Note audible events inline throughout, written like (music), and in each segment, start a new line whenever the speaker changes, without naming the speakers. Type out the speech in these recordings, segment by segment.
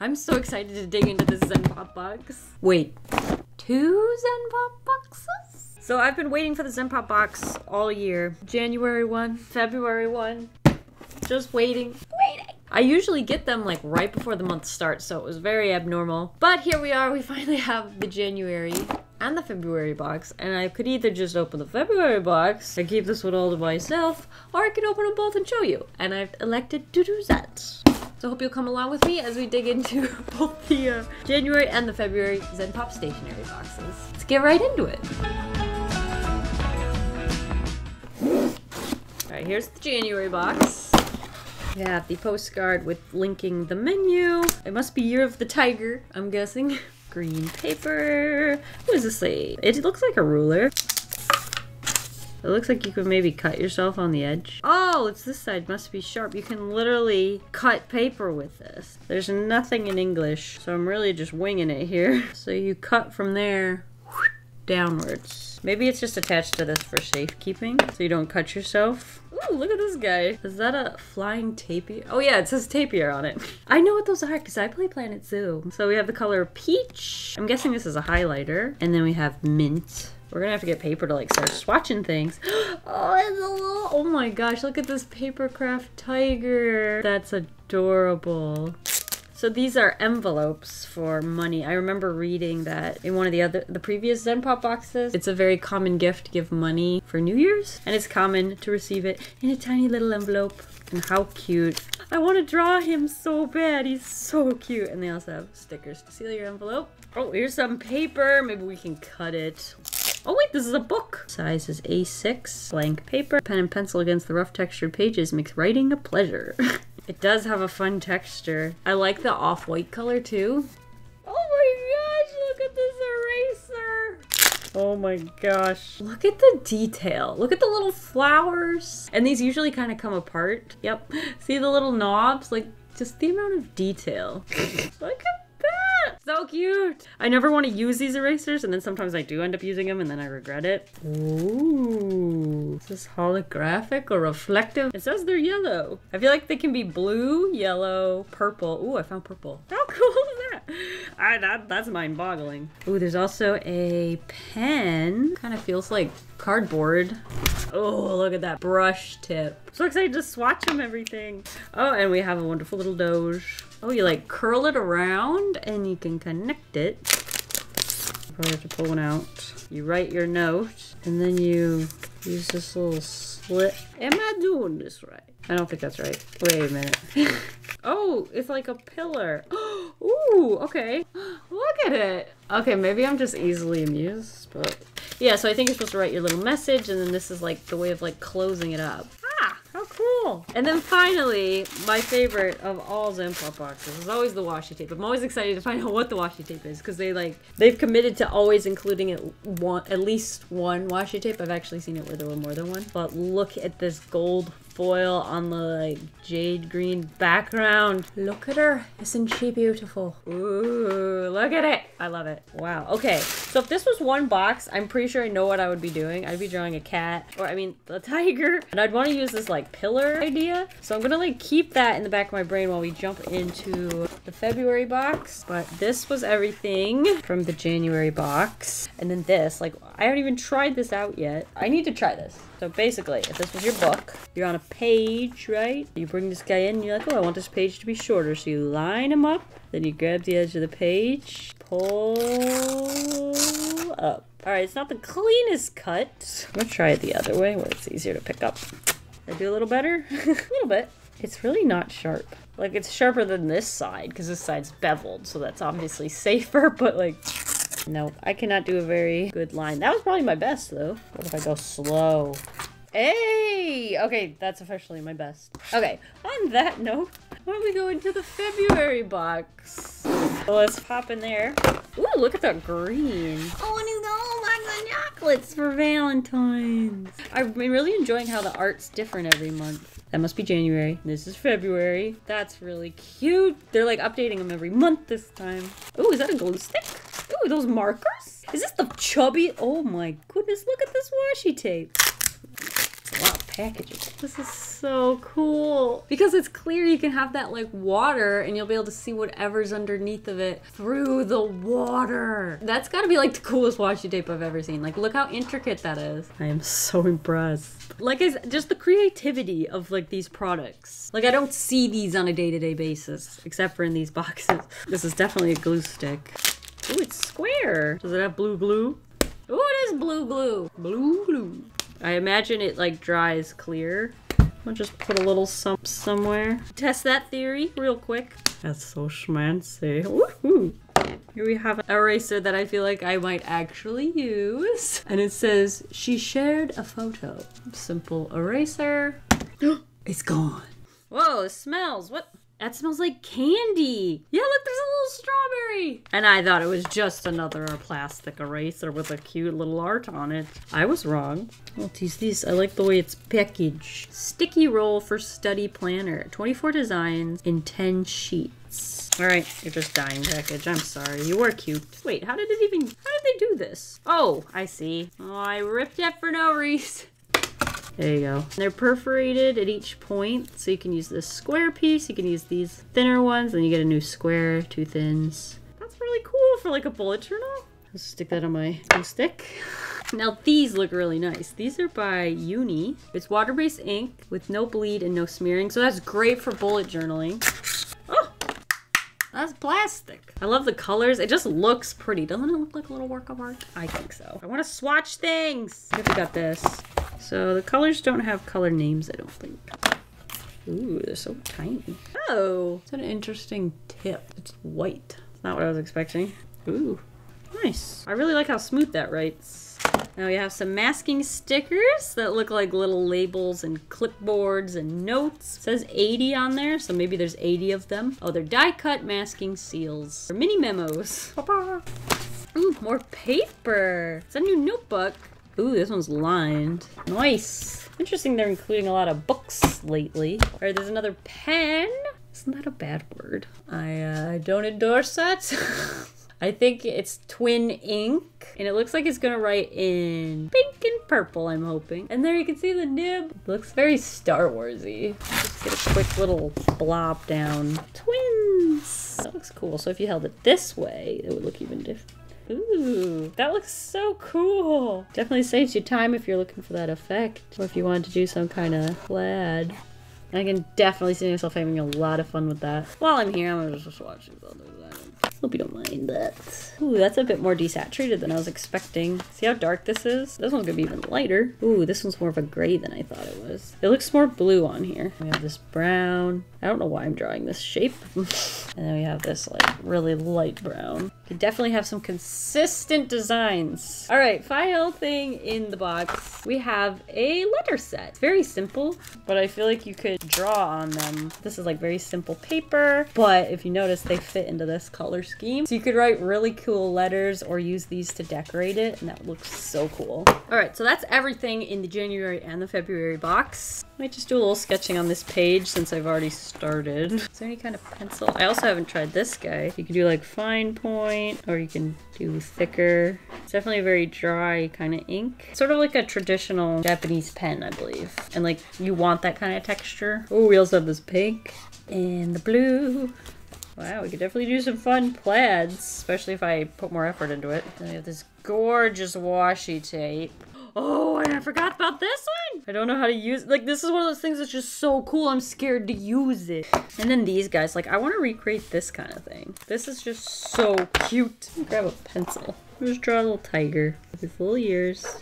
I'm so excited to dig into this ZenPop box. Wait, two ZenPop boxes? So I've been waiting for the ZenPop box all year. January 1, February 1. Just waiting, waiting. I usually get them like right before the month starts, so it was very abnormal. But here we are, we (laughs) finally have the January and the February box, and I could either just open the February box and keep this one all to myself, or I could open them both and show you. And I've elected to do that. So I hope you'll come along with me as we dig into (laughs) both the uh, January and the February ZenPop stationery boxes. Let's get right into it. Alright, here's the January box. We have the postcard with linking the menu. It must be Year of the Tiger, I'm guessing. (laughs) Green paper. What does this say? It looks like a ruler. It looks like you could maybe cut yourself on the edge. Oh, it's this side. Must be sharp. You can literally cut paper with this. There's nothing in English, so I'm really just winging it here. (laughs) So you cut from there downwards. Maybe it's just attached to this for safekeeping, so you don't cut yourself. Ooh, look at this guy. Is that a flying tapir? Oh yeah, it says tapir on it. (laughs) I know what those are because I play Planet Zoo. So we have the color peach. I'm guessing this is a highlighter. And then we have mint. We're gonna have to get paper to like start swatching things. (gasps) Oh, it's a little, oh my gosh, look at this papercraft tiger. That's adorable. So these are envelopes for money. I remember reading that in one of the other the previous ZenPop boxes. It's a very common gift to give money for New Year's, and it's common to receive it in a tiny little envelope. And how cute. I want to draw him so bad. He's so cute. And they also have stickers to seal your envelope. Oh, here's some paper. Maybe we can cut it. Oh wait, this is a book. Size is A6, blank paper. Pen and pencil against the rough textured pages makes writing a pleasure. (laughs) It does have a fun texture. I like the off-white color too. Oh my gosh, look at this eraser. Oh my gosh. Look at the detail. Look at the little flowers. And these usually kind of come apart. Yep. (laughs) See the little knobs? Like, just the amount of detail. (laughs) look at. So cute. I never want to use these erasers, and then sometimes I do end up using them, and then I regret it. Ooh. Is this holographic or reflective? It says they're yellow. I feel like they can be blue, yellow, purple. Ooh, I found purple. How cool? (laughs) I, that that's mind-boggling. Ooh, there's also a pen. Kind of feels like cardboard. Oh, look at that brush tip. So excited to swatch them everything. Oh, and we have a wonderful little doge. Oh, you like curl it around and you can connect it. Probably have to pull one out. You write your note and then you use this little slit. Am I doing this right? I don't think that's right. Wait a minute. (laughs) oh, it's like a pillar. (gasps) Oh, Ooh, okay. (gasps) Look at it. Okay, maybe I'm just easily amused, but yeah, so I think you're supposed to write your little message and then this is like the way of like closing it up. Ah, how cool. And then finally, my favorite of all Zen boxes is always the washi tape. I'm always excited to find out what the washi tape is because they like, they've committed to always including it one, at least one washi tape. I've actually seen it where there were more than one. But look at this gold foil on the like jade green background. Look at her. Isn't she beautiful? Ooh, look at it. I love it. Wow. Okay. So if this was one box, I'm pretty sure I know what I would be doing. I'd be drawing a cat or I mean the tiger and I'd want to use this like pillar idea. So I'm gonna like keep that in the back of my brain while we jump into the February box. But this was everything from the January box. And then this, like I haven't even tried this out yet. I need to try this. So basically, if this was your book, you're on a page, right? You bring this guy in, you're like, oh, I want this page to be shorter. So you line him up, then you grab the edge of the page, pull up. All right, it's not the cleanest cut. I'm gonna try it the other way where it's easier to pick up. I do a little better? (laughs) a little bit. It's really not sharp. Like, it's sharper than this side, because this side's beveled, so that's obviously safer, (laughs) but like, no, I cannot do a very good line. That was probably my best, though. What if I go slow? Hey! Okay, that's officially my best. Okay, on that note, why don't we go into the February box? So let's pop in there. Ooh, look at that green. Oh, and he's got box of chocolates for Valentine's. I've been really enjoying how the art's different every month. That must be January. This is February. That's really cute. They're like updating them every month this time. Oh, is that a glue stick? Ooh, those markers? Is this the chubby? Oh my goodness, look at this washi tape. A lot of packaging. This is so cool. Because it's clear you can have that like water and you'll be able to see whatever's underneath of it through the water. That's gotta be like the coolest washi tape I've ever seen. Like look how intricate that is. I am so impressed. Like I just the creativity of like these products. Like I don't see these on a day-to-day basis, except for in these boxes. This is definitely a glue stick. Ooh, it's square. Does it have blue glue? Ooh, it is blue glue. Blue glue. I imagine it like dries clear. I'll just put a little sump somewhere. Test that theory real quick. That's so schmancy. Woohoo! Here we have an eraser that I feel like I might actually use. And it says, she shared a photo. Simple eraser. (gasps) it's gone. Whoa, it smells. What? That smells like candy. Yeah, look, there's a little strawberry. And I thought it was just another plastic eraser with a cute little art on it. I was wrong. I'll tease these. I like the way it's packaged. Sticky roll for study planner. 24 designs in 10 sheets. All right, you're just dying package. I'm sorry. You were cute. Wait, how did it even, how did they do this? Oh, I see. Oh, I ripped it for no reason. There you go. They're perforated at each point, so you can use this square piece, you can use these thinner ones, then you get a new square, two thins. That's really cool for like a bullet journal. Let's stick that on my stick. (laughs) Now these look really nice. These are by Uni. It's water-based ink with no bleed and no smearing, so that's great for bullet journaling. Oh, that's plastic. I love the colors. It just looks pretty. Doesn't it look like a little work of art? I think so. I want to swatch things. If we got this. So the colors don't have color names, I don't think. Ooh, they're so tiny. Oh, it's an interesting tip. It's white. It's not what I was expecting. Ooh, nice. I really like how smooth that writes. Now we have some masking stickers that look like little labels and clipboards and notes. It says 80 on there, so maybe there's 80 of them. Oh, they're die cut masking seals. Or mini memos. (laughs) Ooh, more paper. It's a new notebook. Ooh, this one's lined. Nice. Interesting they're including a lot of books lately. All right, there's another pen. Isn't that a bad word? I uh, don't endorse that. (laughs) I think it's twin ink, and it looks like it's gonna write in pink and purple, I'm hoping. And there you can see the nib. Looks very Star Warsy. Just get a quick little blob down. Twins! That looks cool. So if you held it this way, it would look even different. Ooh, that looks so cool. Definitely saves you time if you're looking for that effect. Or if you wanted to do some kind of plaid. I can definitely see myself having a lot of fun with that. While I'm here, I'm gonna just watch these other Hope you don't mind that. Ooh, that's a bit more desaturated than I was expecting. See how dark this is? This one's gonna be even lighter. Ooh, this one's more of a gray than I thought it was. It looks more blue on here. We have this brown. I don't know why I'm drawing this shape. (laughs) and then we have this like really light brown. Could definitely have some consistent designs. All right, final thing in the box. We have a letter set. It's very simple, but I feel like you could draw on them. This is like very simple paper, but if you notice, they fit into this color scheme. So you could write really cool letters or use these to decorate it, and that looks so cool. All right, so that's everything in the January and the February box. Might just do a little sketching on this page since I've already started. Is there any kind of pencil? I also haven't tried this guy. You can do like fine point or you can do thicker. It's definitely a very dry kind of ink. Sort of like a traditional Japanese pen, I believe. And like you want that kind of texture. Oh, we also have this pink and the blue. Wow, we could definitely do some fun plaids, especially if I put more effort into it. Then we have this gorgeous washi tape. Oh, and I forgot about this one. I don't know how to use Like, this is one of those things that's just so cool. I'm scared to use it. And then these guys. Like, I want to recreate this kind of thing. This is just so cute. Grab a pencil. Just draw a little tiger with his little ears.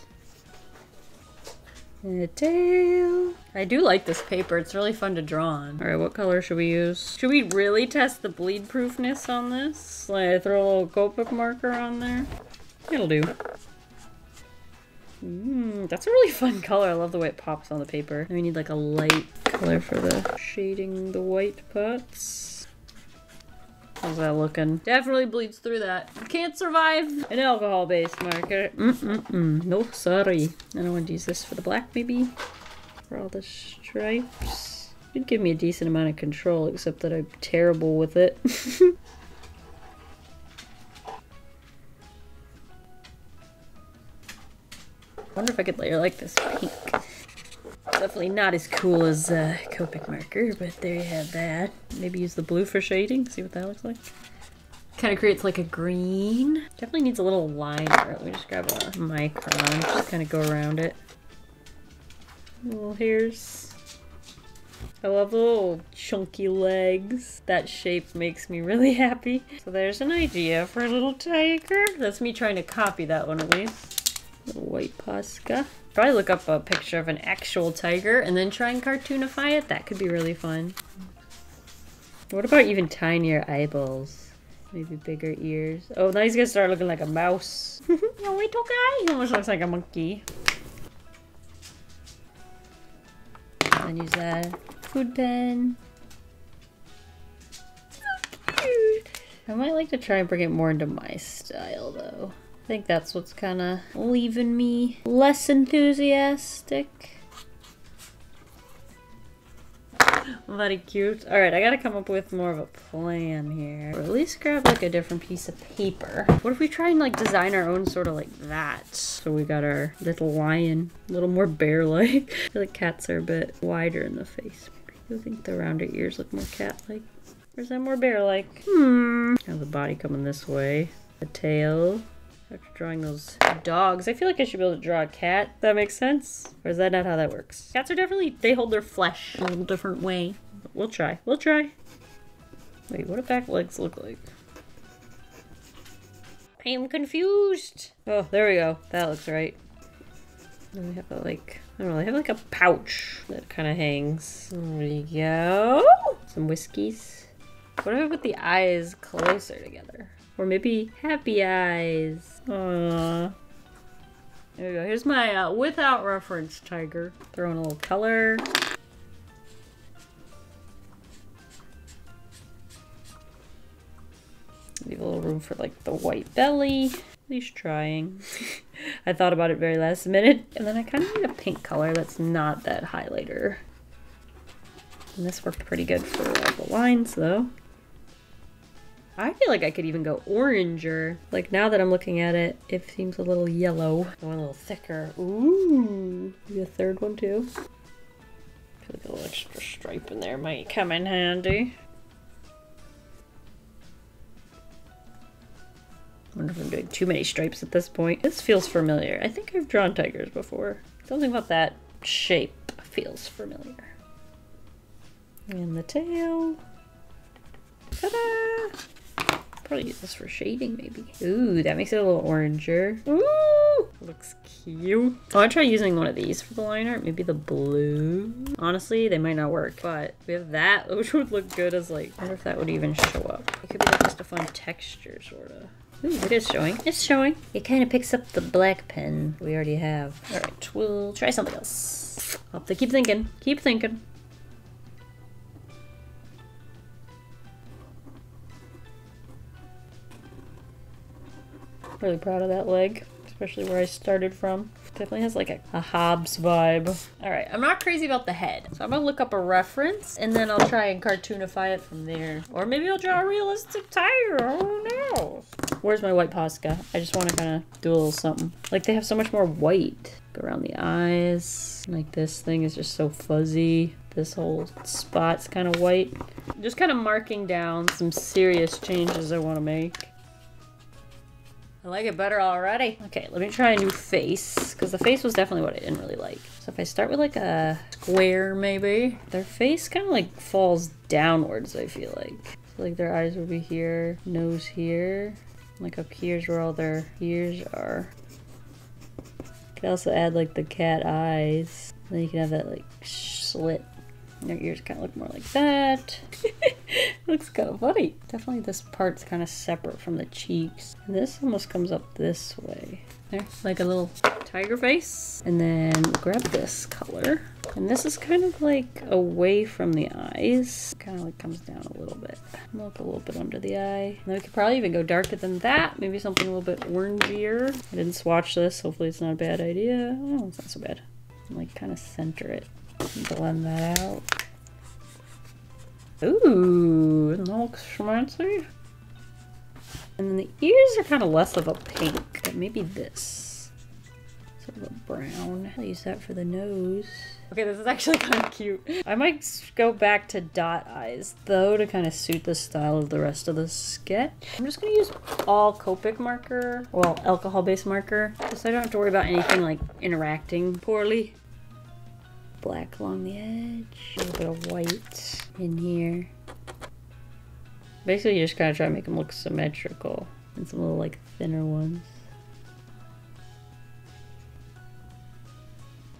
And a tail. I do like this paper. It's really fun to draw on. All right, what color should we use? Should we really test the bleed proofness on this? Like, throw a little Copic marker on there? It'll do. Mm, that's a really (laughs) fun color. I love the way it pops on the paper. we need like a light color for the shading the white parts. How's that looking? Definitely bleeds through that. Can't survive an alcohol-based marker. Mm-mm-mm. No, sorry. I don't want to use this for the black, maybe? For all the stripes. It'd give me a decent amount of control, except that I'm terrible with it. (laughs) wonder if I could layer like this pink. Definitely not as cool as uh, Copic marker, but there you have that. Maybe use the blue for shading, see what that looks like. Kind of creates like a green. Definitely needs a little liner. Let me just grab a micron, just kind of go around it. Little hairs. I love the little chunky legs. That shape makes me really (laughs) happy. So there's an idea for a little tiger. That's me trying to copy that one at least. White Posca. Probably look up a picture of an actual tiger and then try and cartoonify it. That could be really fun. What about even tinier eyeballs? Maybe bigger ears. Oh, now he's gonna start looking like a mouse. (laughs) Yo, little guy. He almost looks like a monkey. And use that food pen. So cute. I might like to try and bring it more into my style though. I think that's what's kind of leaving me less enthusiastic. Very cute. Alright, I gotta come up with more of a plan here. Or at least grab like a different piece of paper. What if we try and like design our own sort of like that? So we got our little lion, a little more bear-like. (laughs) I feel like cats are a bit wider in the face. I think the rounder ears look more cat-like. Or is that more bear-like? Hmm. Now the body coming this way. The tail. After drawing those dogs, I feel like I should be able to draw a cat. That makes sense? Or is that not how that works? Cats are definitely, they hold their flesh a little different way. We'll try. We'll try. Wait, what do back legs look like? I'm confused. Oh, there we go. That looks right. Then we have a, like, I don't know, they have like a pouch that kind of hangs. There you go. Some whiskeys. What if I put the eyes closer together? Or maybe happy eyes. Aww. There we go. Here's my uh, without reference tiger. Throw in a little color. Leave a little room for like the white belly. At least trying. (laughs) I thought about it very last minute. And then I kind of need a pink color that's not that highlighter. And this worked pretty good for the lines though. I feel like I could even go oranger. Like now that I'm looking at it, it seems a little yellow. Go a little thicker. Ooh. Maybe a third one too. Feel like a little extra stripe in there might come in handy. I wonder if I'm doing too many stripes at this point. This feels familiar. I think I've drawn tigers before. Something about that shape feels familiar. And the tail. Ta-da! Probably use this for shading, maybe. Ooh, that makes it a little oranger. Ooh, looks cute. I want to try using one of these for the line art. Maybe the blue. Honestly, they might not work, but we have that, (laughs) which would look good as like, I wonder if that would even show up. It could be like just a fun texture, sort of. Ooh, it is showing. It's showing. It kind of picks up the black pen we already have. All right, we'll try something else. I'll keep thinking. Keep thinking. Really proud of that leg, especially where I started from. Definitely has like a, a Hobbes vibe. All right, I'm not crazy about the head. So I'm gonna look up a reference and then I'll try and cartoonify it from there. Or maybe I'll draw a realistic tiger, who knows? Where's my white Posca? I just wanna kinda do a little something. Like they have so much more white. Around the eyes. Like this thing is just so fuzzy. This whole spot's kind of white. Just kind of marking down some serious changes I want to make. I like it better already. Okay, let me try a new face, because the face was definitely what I didn't really like. So if I start with like a square, maybe, their face kind of like falls downwards, I feel like. So like their eyes will be here, nose here, like up here's where all their ears are. Can also add like the cat eyes. Then you can have that like slit their ears kind of look more like that. (laughs) Looks kind of funny. Definitely this part's kind of separate from the cheeks. And this almost comes up this way. There, like a little tiger face. And then grab this color. And this is kind of like away from the eyes. Kind of like comes down a little bit. Look a little bit under the eye. And then we could probably even go darker than that. Maybe something a little bit orangier. I didn't swatch this. Hopefully it's not a bad idea. Oh, it's not so bad. And like kind of center it blend that out. Ooh, that looks schmancy. And then the ears are kind of less of a pink. Maybe this. Sort of a brown. I'll use that for the nose. Okay, this is actually (laughs) kind of cute. I might go back to dot eyes, though, to kind of suit the style of the rest of the sketch. I'm just going to use all Copic marker, well, alcohol-based marker, so I don't have to worry about anything, like, interacting poorly. Black along the edge, a little bit of white in here. Basically, you just kind of try to make them look symmetrical, and some little, like, thinner ones.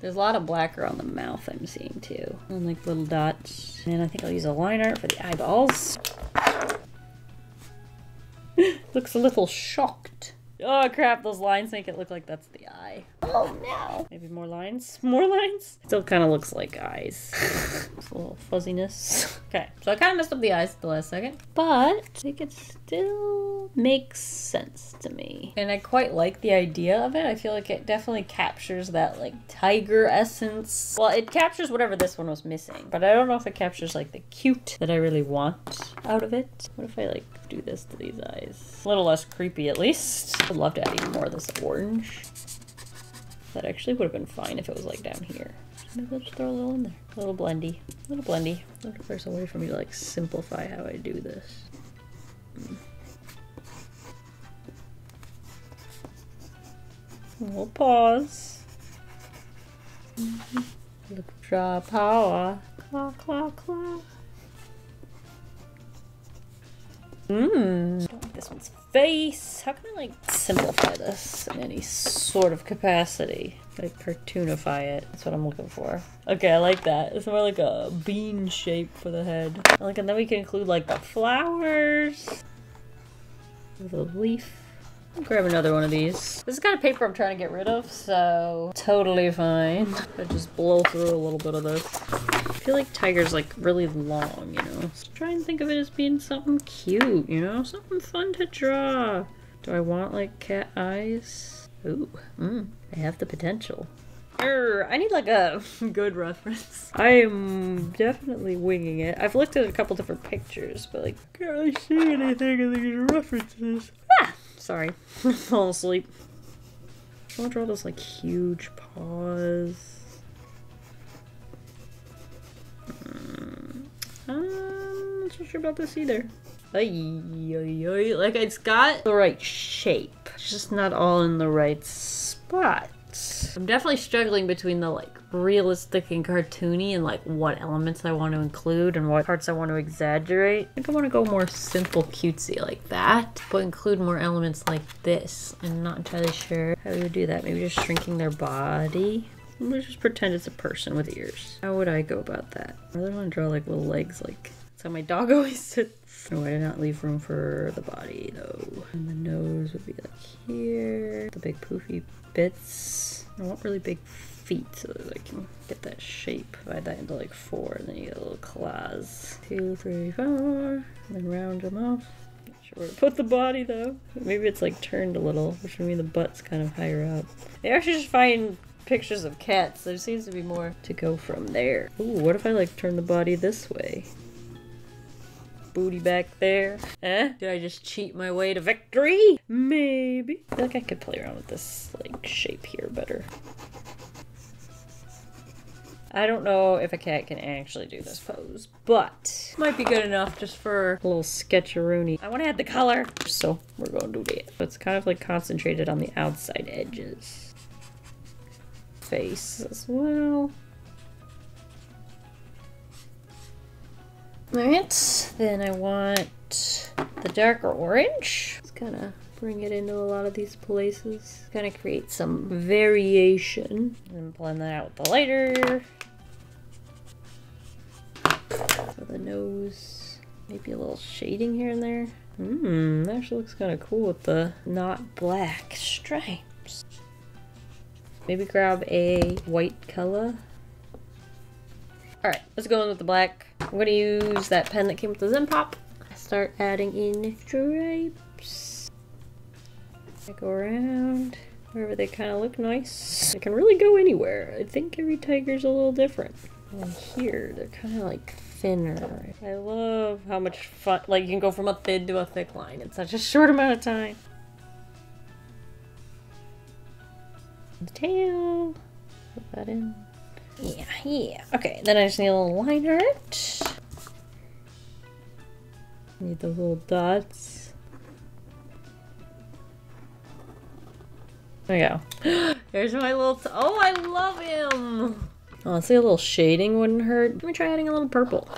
There's a lot of black around the mouth I'm seeing too. And like little dots. And I think I'll use a line art for the eyeballs. (laughs) Looks a little shocked. Oh crap, those lines make it look like that's the eye. Oh no. Maybe more lines? (laughs) More lines? Still kind of looks like eyes. a little fuzziness. (laughs) Okay, so I kind of messed up the eyes at the last second, but I think it still makes sense to me. And I quite like the idea of it. I feel like it definitely captures that like tiger essence. Well, it captures whatever this one was missing, but I don't know if it captures like the cute that I really want out of it. What if I like do this to these eyes? A little less creepy at least. I'd love to add even more of this orange. That actually would have been fine if it was like down here. Just throw a little in there. A little blendy. A little blendy. I wonder if there's a way for me to like simplify how I do this. Hmm. We'll pause. Look, draw power. Claw, claw, claw. Mmm. This one's face. How can I like simplify this in any sort of capacity? Like cartoonify it. That's what I'm looking for. Okay, I like that. It's more like a bean shape for the head. Like, and then we can include like the flowers. The leaf. Grab another one of these. This is kind of paper I'm trying to get rid of, so totally fine. I just blow through a little bit of this. I feel like tiger's like really long, you know? So try and think of it as being something cute, you know? Something fun to draw. Do I want like cat eyes? Ooh, mm, I have the potential. Err, I need like a (laughs) good reference. I am definitely winging it. I've looked at a couple different pictures, but like, can't really see anything in these references. Sorry. (laughs) Fall asleep. I want to draw those like huge paws. Mm, I'm not so sure about this either. Ay, ay, ay. Like it's got the right shape. It's just not all in the right spot. I'm definitely struggling between the like realistic and cartoony and like what elements I want to include and what parts I want to exaggerate. I think I want to go more simple cutesy like that, but include more elements like this. I'm not entirely sure how we would do that. Maybe just shrinking their body. Let's just pretend it's a person with ears. How would I go about that? I really want to draw like little legs like how my dog (laughs) always sits. No, I did not leave room for the body though. And the nose would be like here. The big poofy bits. I want really big feet so that I can get that shape. Divide that into like four and then you get little claws. Two, three, four. And then round them off. Not sure where to put the body though. Maybe it's like turned a little, which would mean the butt's kind of higher up. I should just find pictures of cats. There seems to be more to go from there. Ooh, what if I like turn the body this way? Booty back there. Eh? Did I just cheat my way to victory? Maybe. I feel like I could play around with this like shape here better. I don't know if a cat can actually do this pose, but might be good enough just for a little sketcheroonie. I want to add the color, so we're going to do that. It's kind of like concentrated on the outside edges. Face as well. Alright, then I want the darker orange. It's kind of bring it into a lot of these places. Kind of create some variation. And blend that out with the lighter. For the nose. Maybe a little shading here and there. Mmm, that actually looks kind of cool with the not black stripes. Maybe grab a white color Alright, let's go in with the black. I'm to use that pen that came with the ZenPop. Start adding in stripes. I go around wherever they kind of look nice. They can really go anywhere. I think every tiger's a little different. And here, they're kind of like thinner. I love how much fun, like you can go from a thin to a thick line in such a short amount of time. The tail. Put that in. Yeah, yeah. Okay, then I just need a little line art. Need those little dots. There we go. (gasps) There's my little. oh, I love him. Honestly, a little shading wouldn't hurt. Let me try adding a little purple.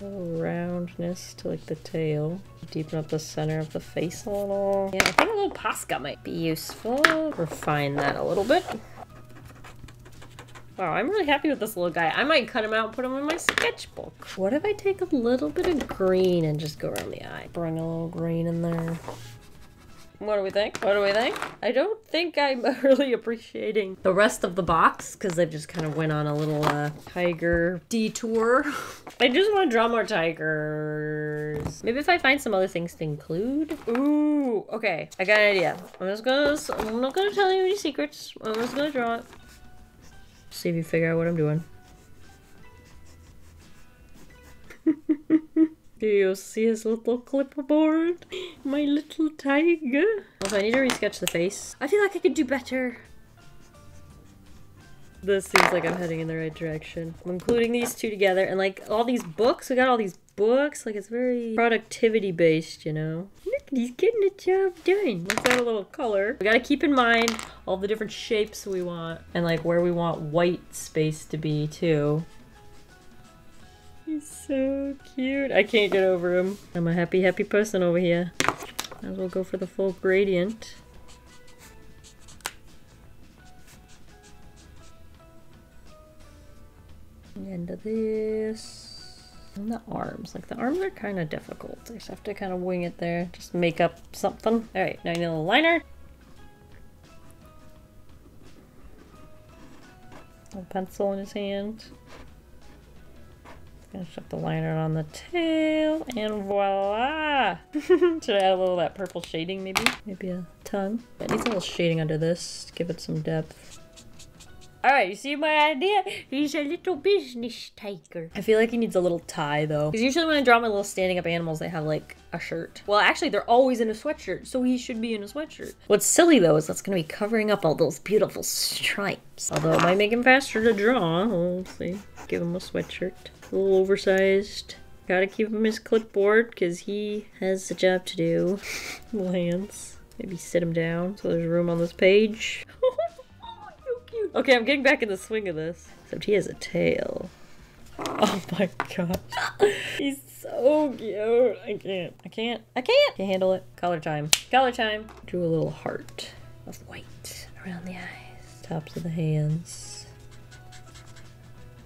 A little roundness to like the tail. Deepen up the center of the face a little. Yeah, I think a little Posca might be useful. Refine that a little bit. Wow, I'm really happy with this little guy. I might cut him out put him in my sketchbook. What if I take a little bit of green and just go around the eye? Bring a little green in there. What do we think? What do we think? I don't think I'm (laughs) really appreciating the rest of the box because I just kind of went on a little uh, tiger detour. (laughs) I just want to draw more tigers. Maybe if I find some other things to include. Ooh, okay. I got an idea. I'm just gonna, I'm not gonna tell you any secrets. I'm just gonna draw it. See if you figure out what I'm doing. (laughs) Do you see his little clipboard? (gasps) My little tiger. Also, I need to resketch the face. I feel like I could do better. This seems like I'm heading in the right direction. I'm including these two together and like all these books. We got all these books. Like it's very productivity based, you know. He's getting the job done. Let's add a little color. We gotta keep in mind all the different shapes we want and like where we want white space to be too. He's so cute. I can't get over him. I'm a happy, happy person over here. Might as well go for the full gradient. End of this. And the arms. Like, the arms are kind of difficult. I just have to kind of wing it there. Just make up something. Alright, now you need a liner. A pencil in his hand. Finish up the liner on the tail, and voila! (laughs) Should I add a little that purple shading, maybe? Maybe a tongue? It needs a little shading under this to give it some depth. Alright, you see my idea? He's a little business tiger. I feel like he needs a little tie, though. Because usually when I draw my little standing up animals, they have, like, a shirt. Well, actually, they're always in a sweatshirt, so he should be in a sweatshirt. What's silly, though, is that's going to be covering up all those beautiful stripes. Although it might make him faster to draw. We'll see. Give him a sweatshirt. A little oversized. Gotta keep him his clipboard because he has a job to do. (laughs) Lance. Maybe sit him down so there's room on this page. Okay, I'm getting back in the swing of this. Except he has a tail. (laughs) Oh my god. (laughs) He's so cute. I can't. I can't. I can't. Can't handle it. Color time. Color time. Drew a little heart of white around the eyes. Tops of the hands.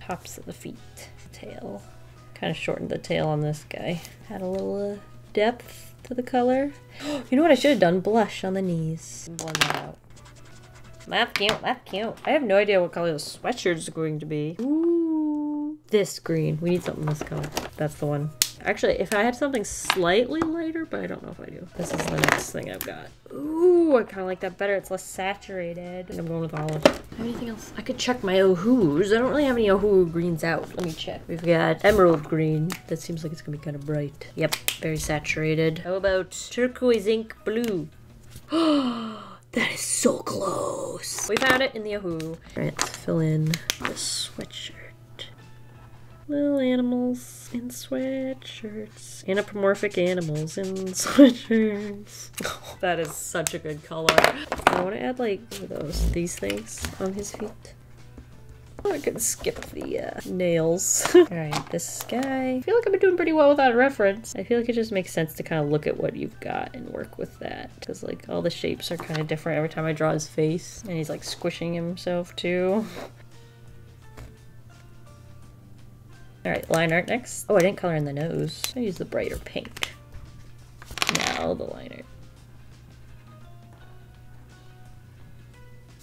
Tops of the feet tail. Kind of shortened the tail on this guy. Had a little uh, depth to the color. (gasps) you know what I should have done? Blush on the knees. Blend that out. That's cute, that's cute. I have no idea what color the sweatshirt is going to be. Ooh. This green. We need something this color. That's the one. Actually, if I had something slightly lighter, but I don't know if I do. This is the next thing I've got. Ooh, I kind of like that better. It's less saturated. I'm going with olive. Anything else? I could check my Ohuhus. I don't really have any Ohuhu greens out. Let me check. We've got emerald green. That seems like it's going to be kind of bright. Yep, very saturated. How about turquoise ink blue? (gasps) Oh. That is so close. We found it in the Ohuhu. All right, let's fill in the sweatshirt. Little animals in sweatshirts. Anthropomorphic animals in (laughs) sweatshirts. Oh, that is such a good color. I want to add like those, these things on his feet. I could skip the uh, nails. (laughs) Alright, this guy. I feel like I've been doing pretty well without a reference. I feel like it just makes sense to kind of look at what you've got and work with that. Because like all the shapes are kind of different every time I draw his face. And he's like squishing himself too. Alright, line art next. Oh, I didn't color in the nose. I use the brighter pink. Now the liner.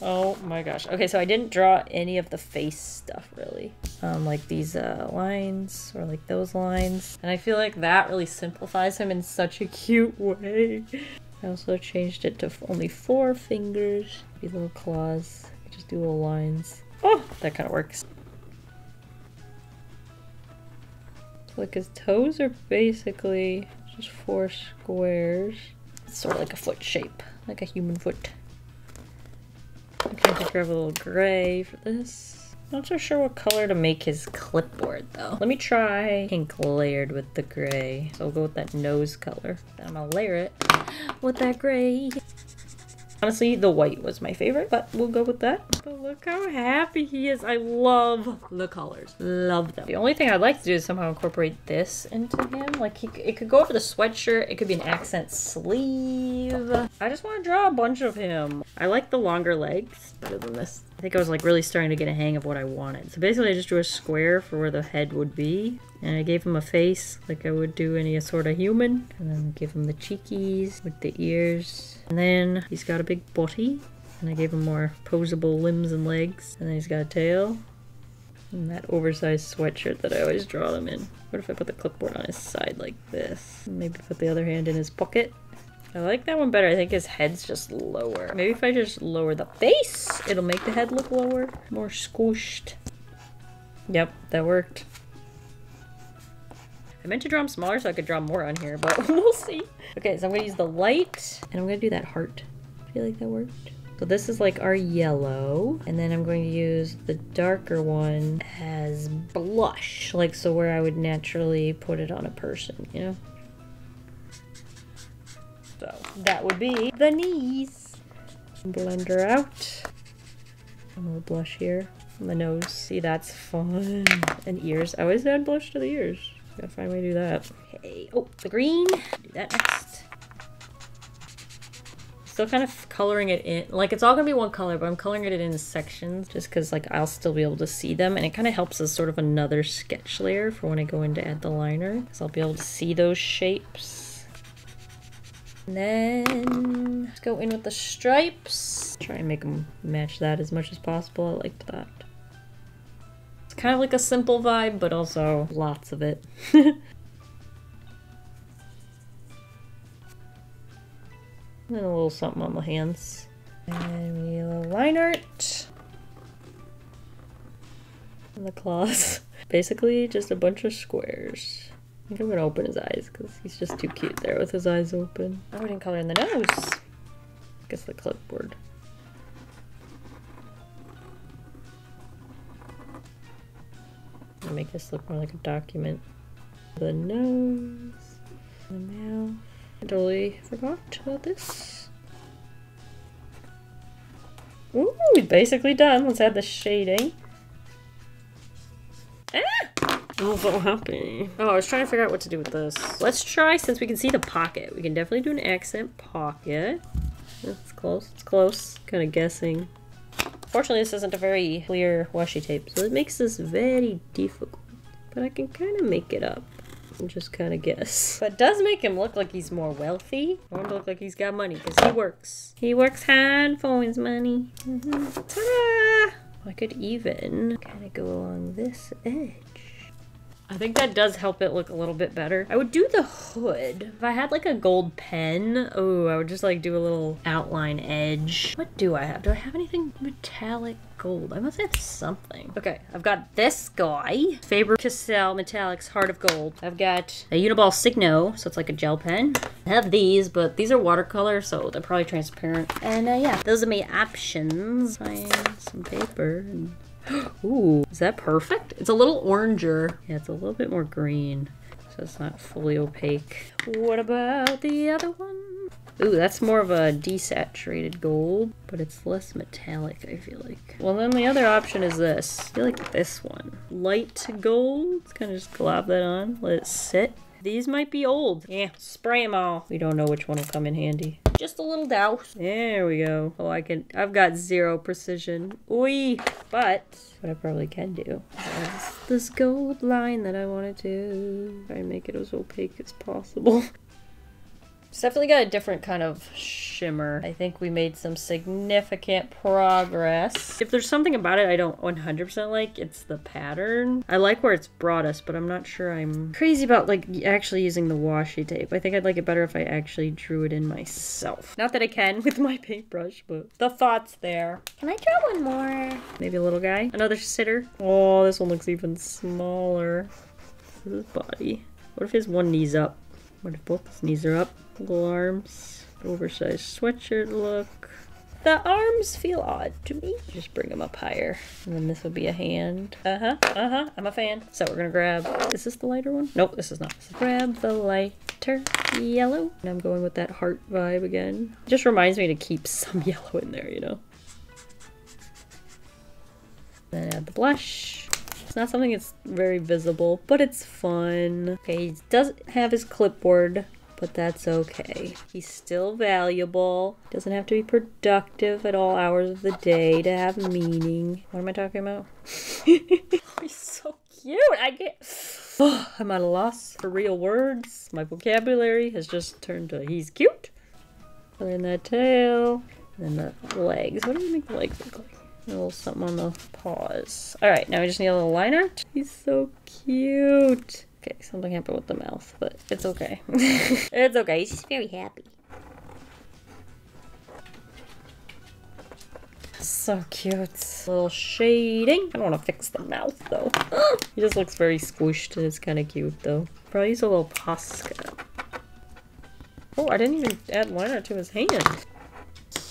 Oh my gosh. Okay, so I didn't draw any of the face stuff really. Um, like these uh, lines or like those lines. And I feel like that really simplifies him in such a cute way. I also changed it to only four fingers. These little claws. Just do little lines. Oh, that kind of works. like his toes are basically just four squares. It's sort of like a foot shape, like a human foot. Okay, to grab a little gray for this. Not so sure what color to make his clipboard though. Let me try pink layered with the gray. So I'll go with that nose color. Then I'm gonna layer it (gasps) with that gray. Honestly, the white was my favorite, but we'll go with that. But look how happy he is. I love the colors. Love them. The only thing I'd like to do is somehow incorporate this into him. Like, he, it could go over the sweatshirt. It could be an accent sleeve. I just want to draw a bunch of him. I like the longer legs better than this. I think I was like really starting to get a hang of what I wanted. So basically I just drew a square for where the head would be. And I gave him a face like I would do any sort of human. And then give him the cheekies with the ears. And then he's got a big body. And I gave him more posable limbs and legs. And then he's got a tail. And that oversized sweatshirt that I always draw them in. What if I put the clipboard on his side like this? Maybe put the other hand in his pocket. I like that one better. I think his head's just lower. Maybe if I just lower the face, it'll make the head look lower. More squished. Yep, that worked. I meant to draw him smaller so I could draw more on here, but (laughs) we'll see. Okay, so I'm gonna use the light, and I'm gonna do that heart. I feel like that worked. So this is like our yellow, and then I'm going to use the darker one as blush, like so where I would naturally put it on a person, you know? That would be the knees. Blender out. A little blush here on the nose. See, that's fun. And ears. I always add blush to the ears. Gotta find a way to do that. Okay. Oh, the green. Do that next. Still kind of coloring it in. Like, it's all gonna be one color, but I'm coloring it in sections just because, like, I'll still be able to see them. And it kind of helps as sort of another sketch layer for when I go in to add the liner. Because I'll be able to see those shapes. And then let's go in with the stripes. Try and make them match that as much as possible. I liked that. It's kind of like a simple vibe, but also lots of it. (laughs) and then a little something on the hands. And we a line art. And the claws. (laughs) Basically just a bunch of squares. I think I'm gonna open his eyes because he's just too cute there with his eyes open. Oh, we didn't color in the nose. I guess the clipboard. I'll make this look more like a document. The nose, the mouth. I totally forgot about this. Ooh, we're basically done. Let's add the shading. Oh, so happy. Oh, I was trying to figure out what to do with this. Let's try, since we can see the pocket. We can definitely do an accent pocket. It's close. It's close. Kind of guessing. Fortunately, this isn't a very clear washi tape, so it makes this very difficult. But I can kind of make it up and just kind of guess. (laughs) But it does make him look like he's more wealthy. I want to look like he's got money because he works. He works hard for his money. Mm -hmm. Ta-da! I could even kind of go along this edge. I think that does help it look a little bit better. I would do the hood. If I had like a gold pen, oh, I would just like do a little outline edge. What do I have? Do I have anything metallic gold? I must have something. Okay, I've got this guy. Faber-Castell Metallics Heart of Gold. I've got a Uniball Signo, so it's like a gel pen. I have these, but these are watercolor, so they're probably transparent. And uh, yeah, those are my options. Find some paper and (gasps) Ooh, is that perfect? It's a little oranger. Yeah, it's a little bit more green, so it's not fully opaque. What about the other one? Ooh, that's more of a desaturated gold, but it's less metallic, I feel like. Well, then the other option is this. I feel like this one. Light gold. Let's kind of just glop that on, let it sit. These might be old. Yeah, spray them all. We don't know which one will come in handy. Just a little douse. There we go. Oh, I can, I've got zero precision. Oi! But, what I probably can do is this gold line that I wanted to try and make it as opaque as possible. (laughs) It's definitely got a different kind of shimmer. I think we made some significant progress. If there's something about it I don't 100% like, it's the pattern. I like where it's brought us, but I'm not sure I'm crazy about like actually using the washi tape. I think I'd like it better if I actually drew it in myself. Not that I can (laughs) with my paintbrush, but the thought's there.
Can I draw one more?
Maybe a little guy? Another sitter? Oh, this one looks even smaller. This is his body. What if his one knee's up? What if both knees are up? Little arms. Oversized sweatshirt look. The arms feel odd to me. Just bring them up higher. And then this would be a hand. Uh-huh, uh-huh, I'm a fan. So we're gonna grab, is this the lighter one? Nope, this is not. Grab the lighter yellow. And I'm going with that heart vibe again. Just reminds me to keep (laughs) some yellow in there, you know? Then add the blush. It's not something that's very visible, but it's fun. Okay, he doesn't have his clipboard, but that's okay. He's still valuable. Doesn't have to be productive at all hours of the day to have meaning. What am I talking about? (laughs) He's so cute. I get. Oh, (sighs) I'm at a loss for real words. My vocabulary has just turned to he's cute. And then the tail. And then the legs. What do you make the legs look like? A little something on the paws. Alright, now we just need a little liner. He's so cute. Okay, something happened with the mouth, but it's okay. (laughs) it's okay, he's just very happy. So cute. Little shading. I don't want to fix the mouth though. (gasps) he just looks very squished and it's kind of cute though. Probably use a little Posca. Oh, I didn't even add liner to his hand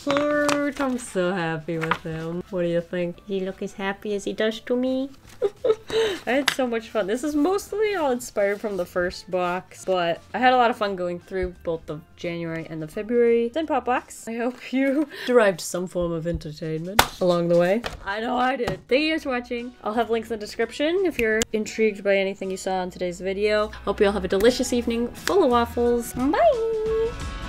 cute. I'm so happy with him. What do you think? Does he look as happy as he does to me? (laughs) I had so much fun. This is mostly all inspired from the first box, but I had a lot of fun going through both the January and the February ZenPop box. I hope you (laughs) derived some form of entertainment along the way. I know I did. Thank you guys for watching. I'll have links in the description if you're intrigued by anything you saw in today's video. Hope you all have a delicious evening full of waffles. Bye!